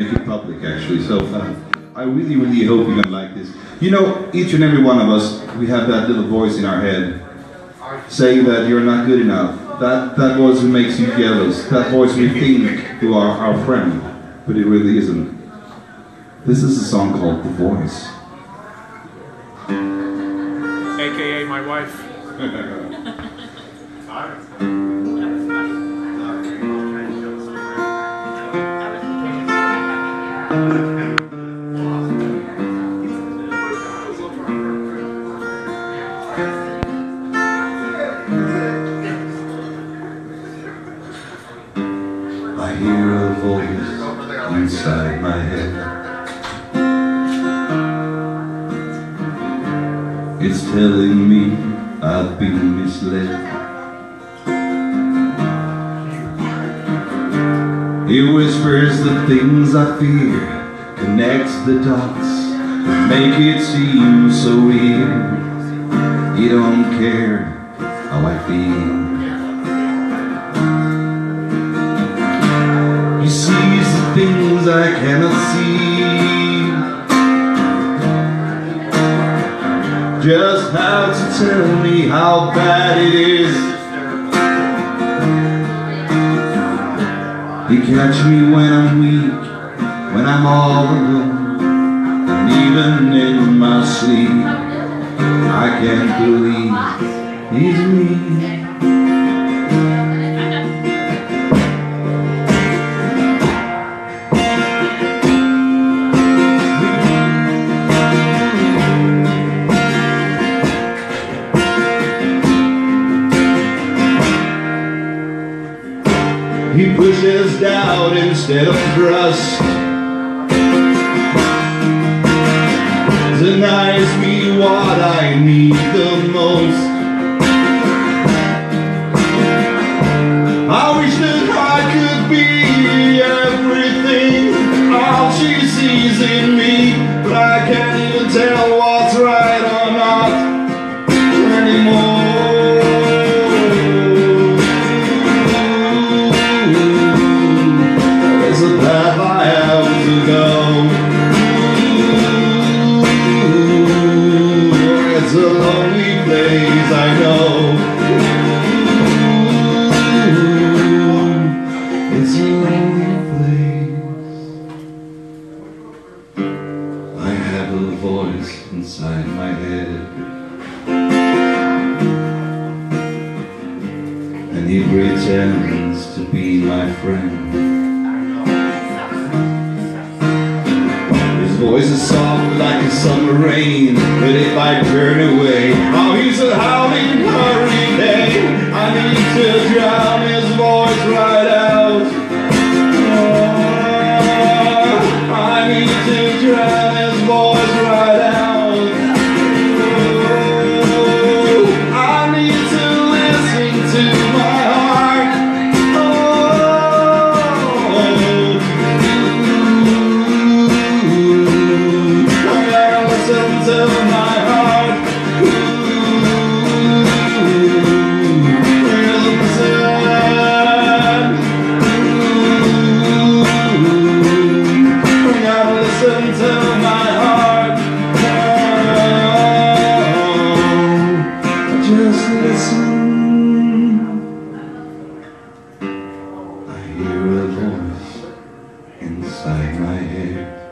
make it public actually. So uh, I really, really hope you're gonna like this. You know, each and every one of us, we have that little voice in our head saying that you're not good enough. That that voice makes you jealous. That voice we think you are our friend, but it really isn't. This is a song called The Voice. AKA my wife. I hear a voice inside my head. It's telling me I've been misled. It whispers the things I fear, connects the dots, make it seem so real. You don't care how I feel. Sees the things I cannot see. Just how to tell me how bad it is. He catch me when I'm weak When I'm all alone. And even in my sleep I can't believe He's me He pushes doubt instead of trust. Denies me what I voice inside my head. And he pretends to be my friend. His voice is soft like a summer rain, but if I turn away, oh, he's a howling. listen I hear a voice inside my head.